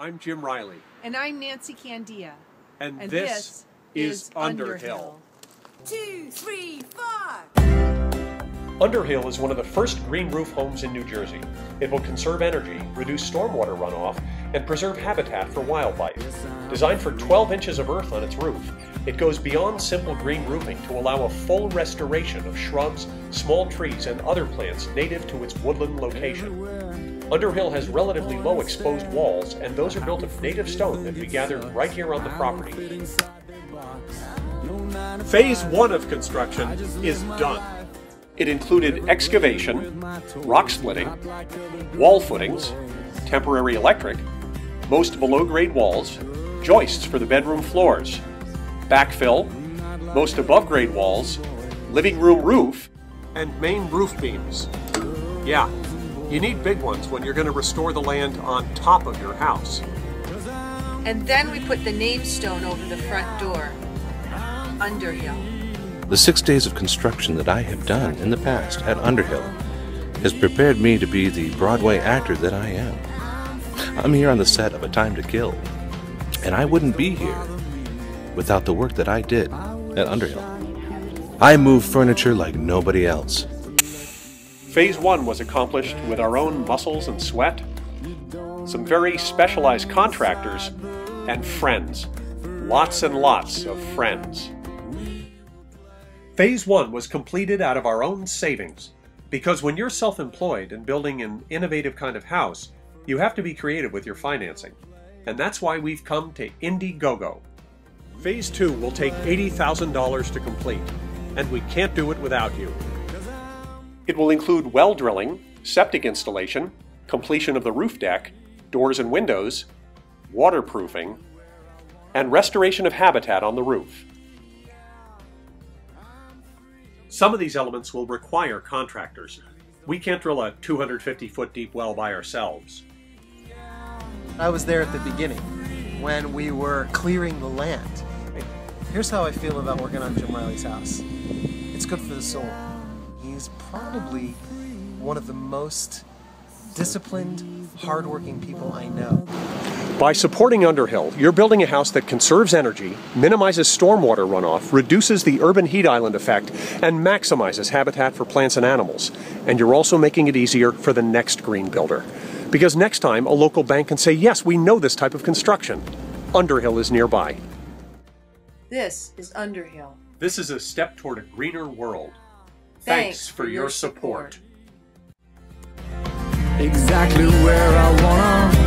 I'm Jim Reilly, And I'm Nancy Candea. and, And this, is Underhill. Two, three, four. Underhill is one of the first green roof homes in New Jersey. It will conserve energy, reduce stormwater runoff, and preserve habitat for wildlife. Designed for 12 inches of earth on its roof, it goes beyond simple green roofing to allow a full restoration of shrubs, small trees, and other plants native to its woodland location. Underhill has relatively low exposed walls, and those are built of native stone that we gathered right here on the property. Phase one of construction is done. It included excavation, rock splitting, wall footings, temporary electric, most below grade walls, joists for the bedroom floors, backfill, most above grade walls, living room roof, and main roof beams. Yeah, you need big ones when you're going to restore the land on top of your house. And then we put the name stone over the front door. Underhill. The six days of construction that I have done in the past at Underhill has prepared me to be the Broadway actor that I am. I'm here on the set of A Time to Kill, and I wouldn't be here without the work that I did at Underhill. I move furniture like nobody else. Phase one was accomplished with our own muscles and sweat, some very specialized contractors, and friends. Lots and lots of friends. Phase one was completed out of our own savings. Because when you're self employed and building an innovative kind of house, you have to be creative with your financing. And that's why we've come to Indiegogo. Phase two will take $80,000 to complete, and we can't do it without you. It will include well drilling, septic installation, completion of the roof deck, doors and windows, waterproofing, and restoration of habitat on the roof. Some of these elements will require contractors. We can't drill a 250 foot deep well by ourselves. I was there at the beginning when we were clearing the land. Here's how I feel about working on Jim Reilly's house it's good for the soul. He's probably one of the most disciplined, hardworking people I know. By supporting Underhill, you're building a house that conserves energy, minimizes stormwater runoff, reduces the urban heat island effect, and maximizes habitat for plants and animals. And you're also making it easier for the next green builder. Because next time, a local bank can say, yes, we know this type of construction. Underhill is nearby. This is Underhill. This is a step toward a greener world. Thanks for your support. Exactly where I wanna